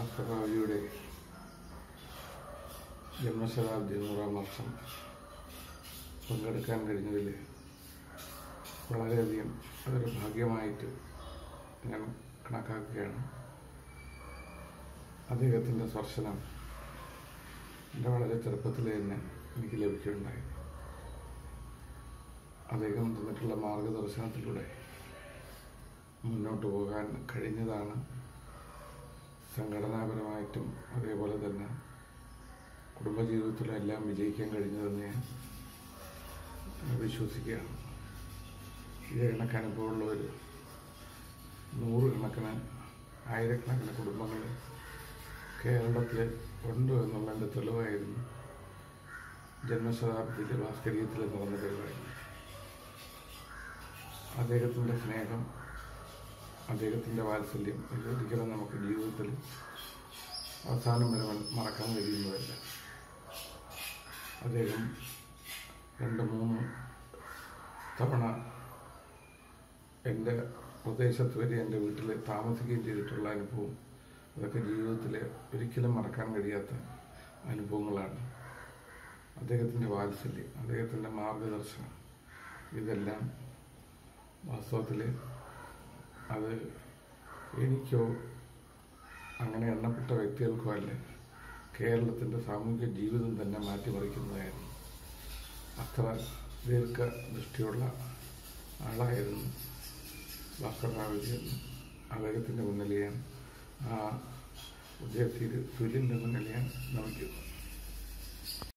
ഭാസ്കരറാവുജിയുടെ ജന്മശതാബ്ദി നൂറാം വർഷം പങ്കെടുക്കാൻ കഴിഞ്ഞതിൽ വളരെയധികം അതൊരു ഭാഗ്യമായിട്ട് ഞാൻ കണക്കാക്കുകയാണ്. അദ്ദേഹത്തിന്റെ സ്പർശനം എന്റെ വളരെ ചെറുപ്പത്തിൽ തന്നെ എനിക്ക് ലഭിക്കുകയുണ്ടായി. അദ്ദേഹം തന്നിട്ടുള്ള മാർഗദർശനത്തിലൂടെ മുന്നോട്ട് പോകാൻ കഴിഞ്ഞതാണ്. സംഘടനാപരമായിട്ടും അതേപോലെ തന്നെ കുടുംബജീവിതത്തിലും എല്ലാം വിജയിക്കാൻ കഴിഞ്ഞതെന്ന് ഞാൻ വിശ്വസിക്കുകയാണ്. ഇത് കണക്ക് അനുഭവമുള്ളവർ നൂറുകണക്കിന് ആയിരക്കണക്കിന് കുടുംബങ്ങൾ കേരളത്തിൽ ഉണ്ട് എന്നുള്ളതിന്റെ തെളിവായിരുന്നു ജന്മശതാബ്ദിയിലെ ഭാസ്കരീയത്തിൽ നടന്ന പരിപാടി അദ്ദേഹത്തിന്റെ സ്നേഹം അദ്ദേഹത്തിന്റെ വാത്സല്യം ഇതൊരിക്കലും നമുക്ക് ജീവിതത്തിൽ അവസാനം വരെ മറക്കാൻ കഴിയുന്നതല്ല. അദ്ദേഹം രണ്ട് മൂന്ന് തവണ എന്റെ പ്രദേശത്ത് വരെ എന്റെ വീട്ടിൽ താമസിക്കുകയും ചെയ്തിട്ടുള്ള അനുഭവം അതൊക്കെ ജീവിതത്തിൽ ഒരിക്കലും മറക്കാൻ കഴിയാത്ത അനുഭവങ്ങളാണ്. അദ്ദേഹത്തിന്റെ വാത്സല്യം അദ്ദേഹത്തിന്റെ മാർഗദർശനം ഇതെല്ലാം വാസ്തവത്തിൽ അത് എനിക്കോ അങ്ങനെ എണ്ണപ്പെട്ട വ്യക്തികൾക്കോ അല്ല കേരളത്തിന്റെ സാമൂഹിക ജീവിതം തന്നെ മാറ്റിമറിക്കുന്നതായിരുന്നു. അത്ര ദീർഘ ദൃഷ്ടിയുള്ള ആളായിരുന്നു ഭാസ്കർ റാവുജി എന്ന് അദ്ദേഹത്തിന്റെ മുന്നിൽ ഞാൻ ആ ഉദയത്തിൽ സൂര്യന്റെ മുന്നിൽ ഞാൻ നമിക്കുന്നു